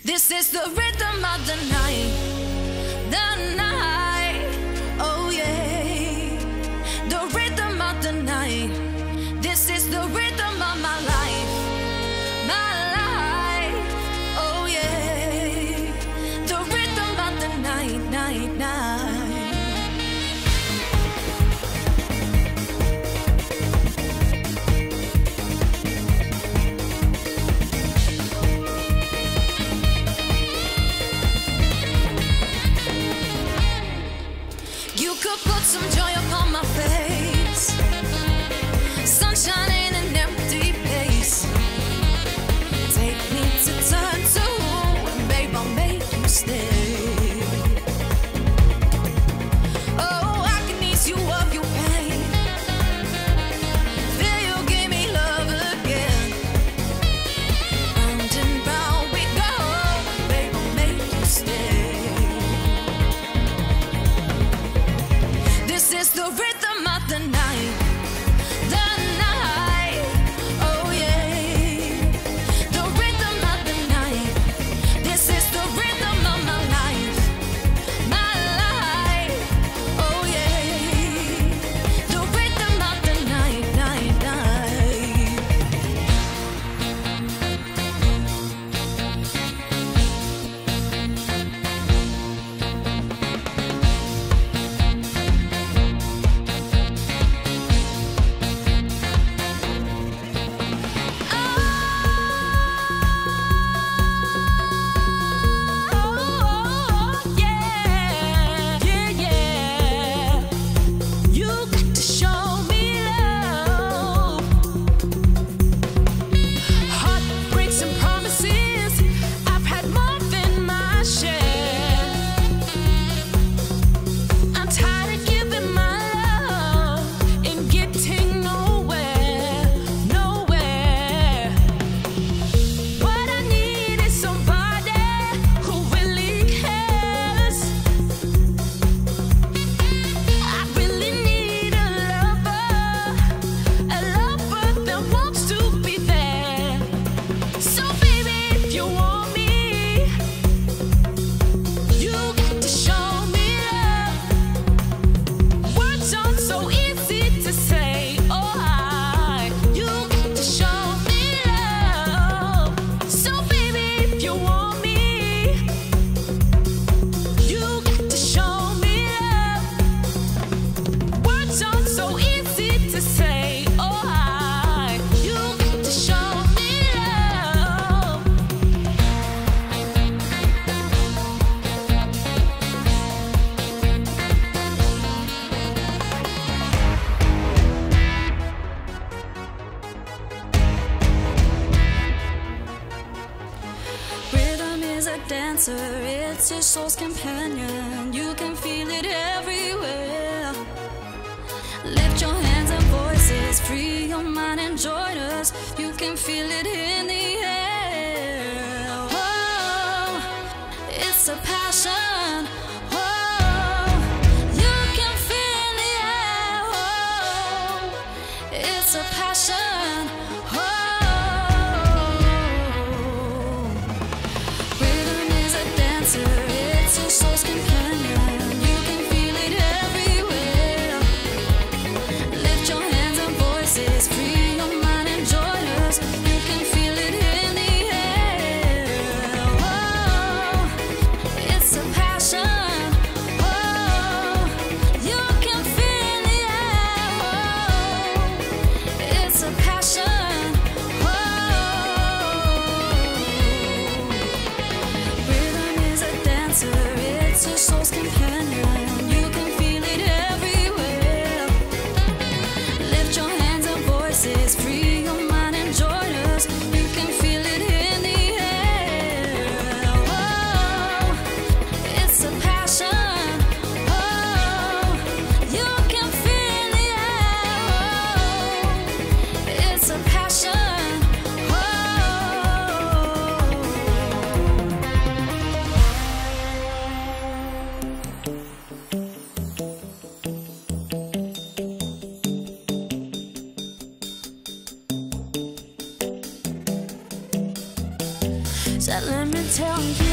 This is the rhythm of the night. The night. It's your soul's companion. You can feel it everywhere. Lift your hands and voices. Free your mind and join us. You can feel it in the air. Oh, it's a passion. So let me tell you.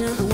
Satisfaction